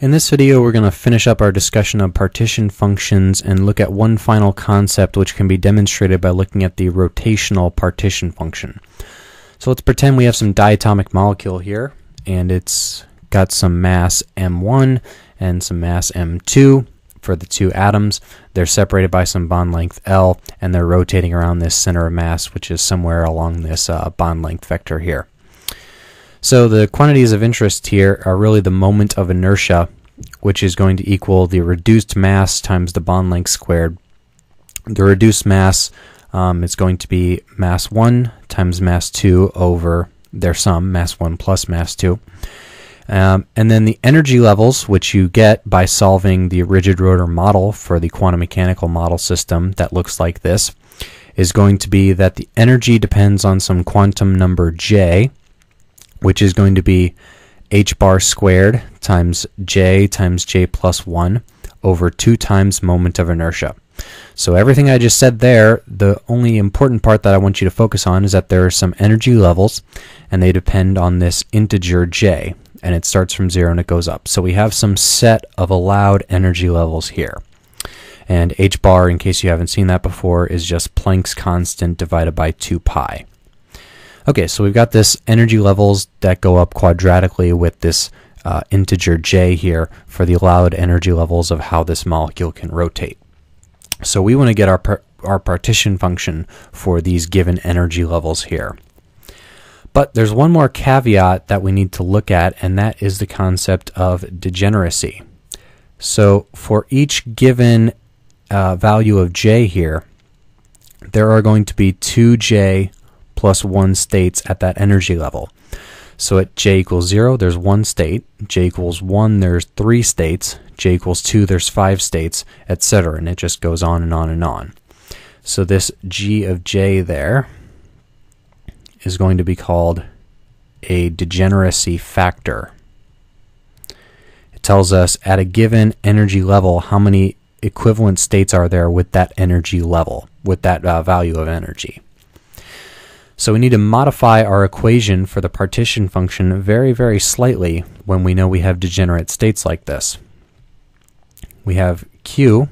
In this video, we're going to finish up our discussion of partition functions and look at one final concept which can be demonstrated by looking at the rotational partition function. So let's pretend we have some diatomic molecule here, and it's got some mass m1 and some mass m2 for the two atoms. They're separated by some bond length L, and they're rotating around this center of mass, which is somewhere along this uh, bond length vector here. So the quantities of interest here are really the moment of inertia, which is going to equal the reduced mass times the bond length squared. The reduced mass um, is going to be mass 1 times mass 2 over their sum, mass 1 plus mass 2. Um, and then the energy levels, which you get by solving the rigid rotor model for the quantum mechanical model system that looks like this, is going to be that the energy depends on some quantum number j, which is going to be h bar squared times j times j plus 1 over 2 times moment of inertia. So everything I just said there, the only important part that I want you to focus on is that there are some energy levels and they depend on this integer j and it starts from 0 and it goes up. So we have some set of allowed energy levels here. And h bar, in case you haven't seen that before, is just Planck's constant divided by 2 pi. Okay, so we've got this energy levels that go up quadratically with this uh, integer j here for the allowed energy levels of how this molecule can rotate. So we want to get our, par our partition function for these given energy levels here. But there's one more caveat that we need to look at, and that is the concept of degeneracy. So for each given uh, value of j here, there are going to be 2j plus 1 states at that energy level. So at j equals 0, there's one state. j equals 1, there's three states. j equals 2, there's five states, etc. And it just goes on and on and on. So this g of j there is going to be called a degeneracy factor. It tells us at a given energy level how many equivalent states are there with that energy level, with that uh, value of energy. So we need to modify our equation for the partition function very, very slightly when we know we have degenerate states like this. We have Q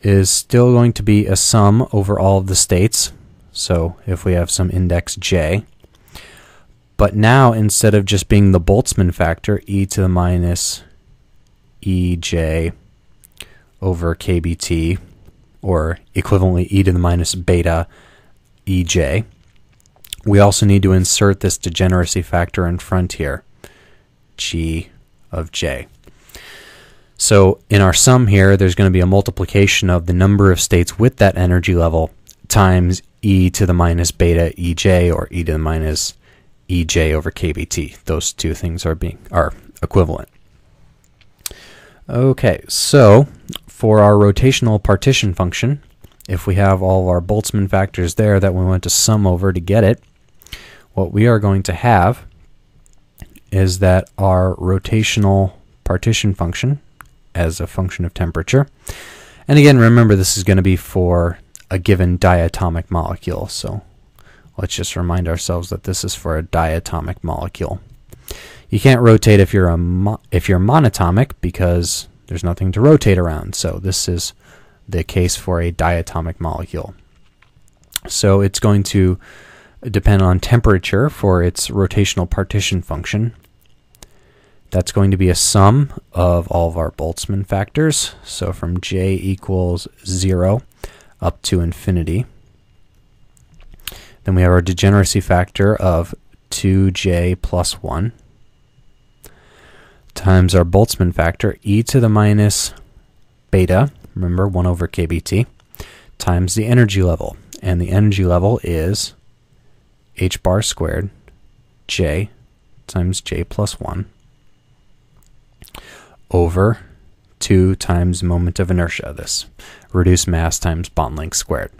is still going to be a sum over all of the states. So if we have some index J, but now instead of just being the Boltzmann factor, e to the minus ej over kbt, or equivalently e to the minus beta ej, we also need to insert this degeneracy factor in front here, g of j. So in our sum here, there's going to be a multiplication of the number of states with that energy level times e to the minus beta ej or e to the minus ej over kbt. Those two things are being are equivalent. Okay, so for our rotational partition function, if we have all our Boltzmann factors there that we want to sum over to get it, what we are going to have is that our rotational partition function as a function of temperature. And again, remember this is going to be for a given diatomic molecule. So let's just remind ourselves that this is for a diatomic molecule. You can't rotate if you're a if you're monatomic because there's nothing to rotate around. So this is the case for a diatomic molecule. So it's going to depend on temperature for its rotational partition function. That's going to be a sum of all of our Boltzmann factors. So from j equals 0 up to infinity. Then we have our degeneracy factor of 2j plus 1 times our Boltzmann factor e to the minus beta, remember 1 over kBt, times the energy level. And the energy level is h bar squared j times j plus 1 over 2 times moment of inertia, this reduced mass times bond length squared.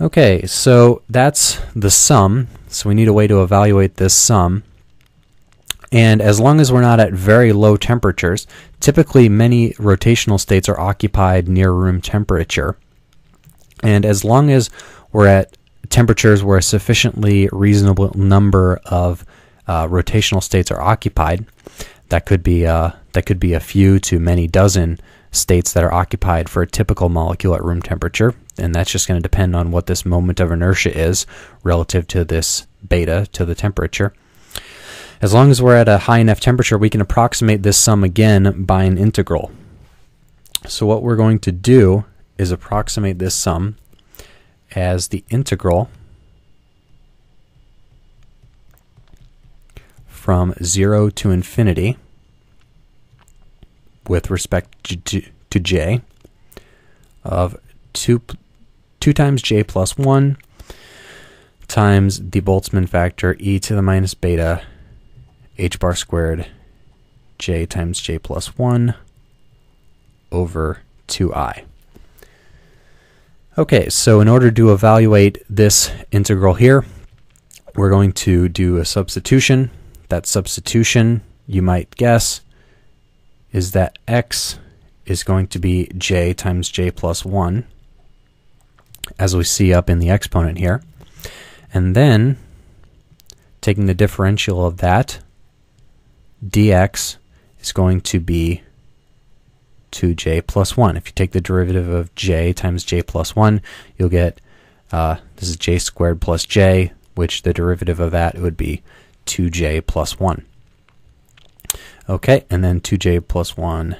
Okay, so that's the sum. So we need a way to evaluate this sum. And as long as we're not at very low temperatures, typically many rotational states are occupied near room temperature. And as long as we're at temperatures where a sufficiently reasonable number of uh, rotational states are occupied, that could be uh, that could be a few to many dozen states that are occupied for a typical molecule at room temperature, and that's just going to depend on what this moment of inertia is relative to this beta to the temperature. As long as we're at a high enough temperature, we can approximate this sum again by an integral. So what we're going to do is approximate this sum as the integral from 0 to infinity with respect to, to j of 2, 2 times j plus 1 times the Boltzmann factor e to the minus beta h bar squared j times j plus 1 over 2i. Okay, so in order to evaluate this integral here, we're going to do a substitution. That substitution, you might guess, is that x is going to be j times j plus 1, as we see up in the exponent here. And then, taking the differential of that, dx is going to be 2j plus 1. If you take the derivative of j times j plus 1, you'll get, uh, this is j squared plus j, which the derivative of that would be 2j plus 1. Okay, and then 2j plus 1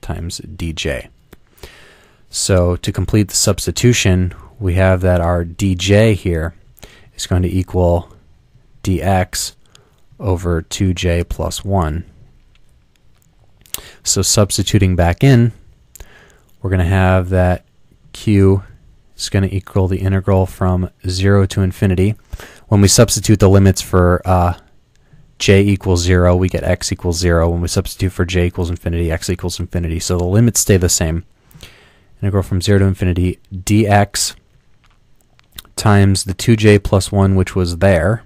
times dj. So to complete the substitution, we have that our dj here is going to equal dx over 2j plus 1. So substituting back in, we're going to have that q is going to equal the integral from 0 to infinity. When we substitute the limits for uh, j equals 0, we get x equals 0. When we substitute for j equals infinity, x equals infinity. So the limits stay the same. Integral from 0 to infinity dx times the 2j plus 1, which was there,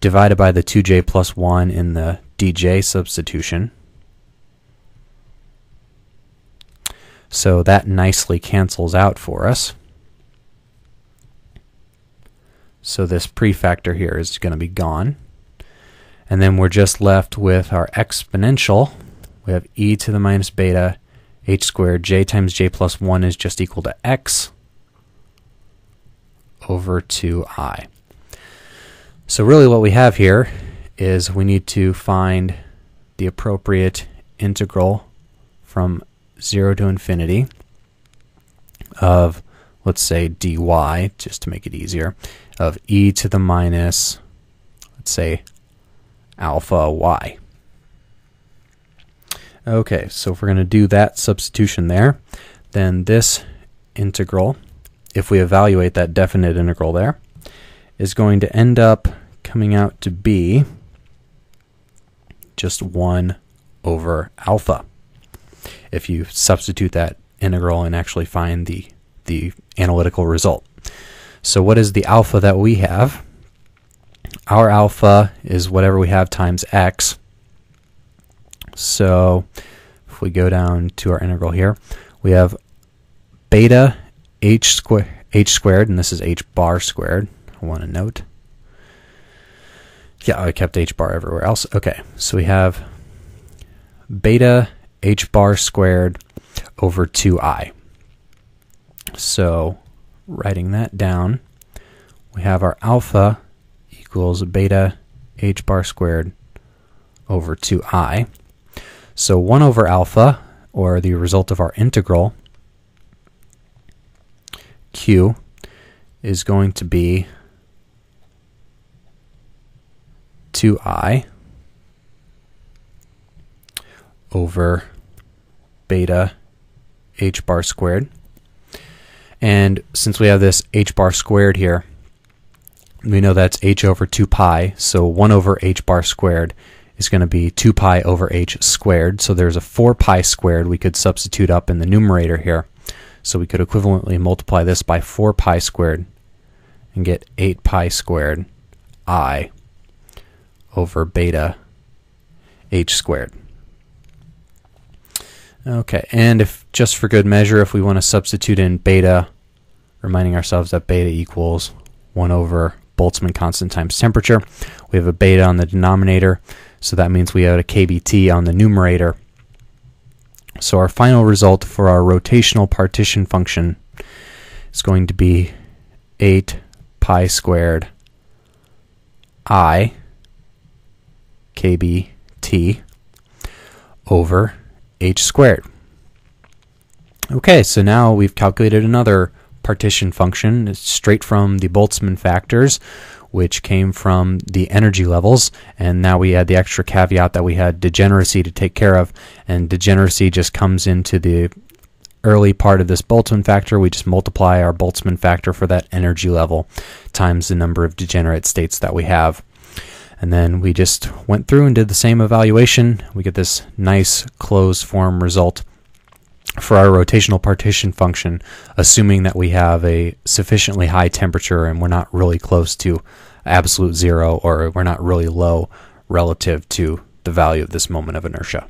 divided by the 2j plus 1 in the dj substitution. So that nicely cancels out for us. So this prefactor here is going to be gone. And then we're just left with our exponential. We have e to the minus beta h squared j times j plus 1 is just equal to x over 2i. So really what we have here is we need to find the appropriate integral from 0 to infinity of, let's say, dy, just to make it easier, of e to the minus, let's say, alpha y. Okay, so if we're going to do that substitution there, then this integral, if we evaluate that definite integral there, is going to end up coming out to be just 1 over alpha. If you substitute that integral and actually find the, the analytical result. So what is the alpha that we have? Our alpha is whatever we have times x. So if we go down to our integral here, we have beta h, square, h squared, and this is h bar squared, want to note. Yeah, I kept h bar everywhere else. Okay, so we have beta h bar squared over 2i. So writing that down, we have our alpha equals beta h bar squared over 2i. So 1 over alpha, or the result of our integral, q, is going to be 2i over beta h bar squared. And since we have this h bar squared here, we know that's h over 2 pi, so 1 over h bar squared is going to be 2 pi over h squared. So there's a 4 pi squared we could substitute up in the numerator here. So we could equivalently multiply this by 4 pi squared and get 8 pi squared i over beta h squared. Okay, and if just for good measure, if we want to substitute in beta, reminding ourselves that beta equals 1 over Boltzmann constant times temperature, we have a beta on the denominator, So that means we have a kBt on the numerator. So our final result for our rotational partition function is going to be 8 pi squared i kbt over h squared. Okay, so now we've calculated another partition function straight from the Boltzmann factors, which came from the energy levels, and now we add the extra caveat that we had degeneracy to take care of, and degeneracy just comes into the early part of this Boltzmann factor. We just multiply our Boltzmann factor for that energy level times the number of degenerate states that we have. And then we just went through and did the same evaluation. We get this nice closed form result for our rotational partition function, assuming that we have a sufficiently high temperature and we're not really close to absolute zero or we're not really low relative to the value of this moment of inertia.